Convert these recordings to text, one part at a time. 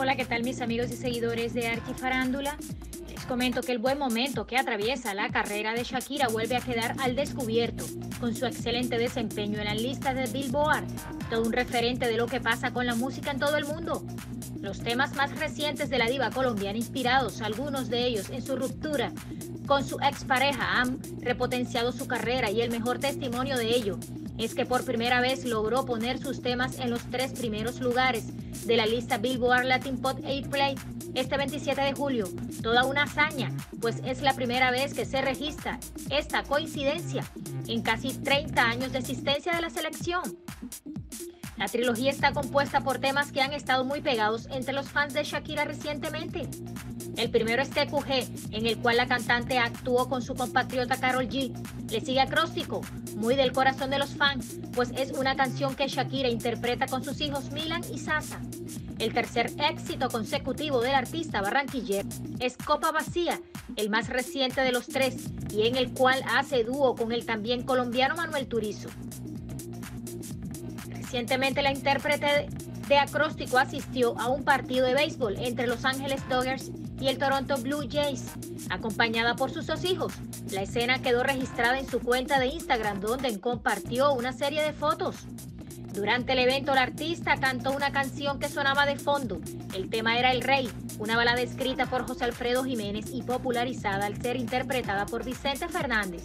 Hola, ¿qué tal mis amigos y seguidores de Arquifarándula? Les comento que el buen momento que atraviesa la carrera de Shakira vuelve a quedar al descubierto con su excelente desempeño en la lista de Billboard, todo un referente de lo que pasa con la música en todo el mundo. Los temas más recientes de la diva colombiana, inspirados algunos de ellos en su ruptura con su expareja, han repotenciado su carrera y el mejor testimonio de ello es que por primera vez logró poner sus temas en los tres primeros lugares de la lista Billboard Latin Pop A-Play este 27 de julio. Toda una hazaña, pues es la primera vez que se registra esta coincidencia en casi 30 años de existencia de la selección. La trilogía está compuesta por temas que han estado muy pegados entre los fans de Shakira recientemente. El primero es TQG, en el cual la cantante actuó con su compatriota Carol G. Le sigue Acróstico, muy del corazón de los fans, pues es una canción que Shakira interpreta con sus hijos Milan y Sasa. El tercer éxito consecutivo del artista barranquiller es Copa Vacía, el más reciente de los tres, y en el cual hace dúo con el también colombiano Manuel Turizo. Recientemente la intérprete de acróstico asistió a un partido de béisbol entre Los Ángeles Dodgers y el Toronto Blue Jays, acompañada por sus dos hijos. La escena quedó registrada en su cuenta de Instagram donde compartió una serie de fotos. Durante el evento, el artista cantó una canción que sonaba de fondo. El tema era El Rey, una balada escrita por José Alfredo Jiménez y popularizada al ser interpretada por Vicente Fernández.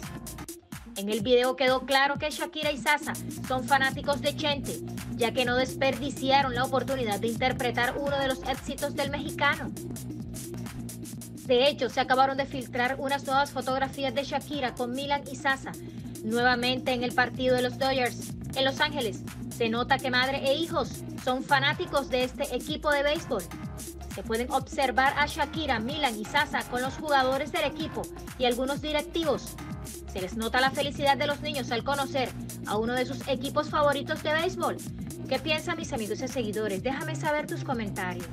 En el video quedó claro que Shakira y Sasa son fanáticos de Chente, ya que no desperdiciaron la oportunidad de interpretar uno de los éxitos del mexicano. De hecho, se acabaron de filtrar unas nuevas fotografías de Shakira con Milan y Sasa, nuevamente en el partido de los Dodgers, en Los Ángeles. Se nota que madre e hijos son fanáticos de este equipo de béisbol. Se pueden observar a Shakira, Milan y Sasa con los jugadores del equipo y algunos directivos se les nota la felicidad de los niños al conocer a uno de sus equipos favoritos de béisbol. ¿Qué piensan mis amigos y seguidores? Déjame saber tus comentarios.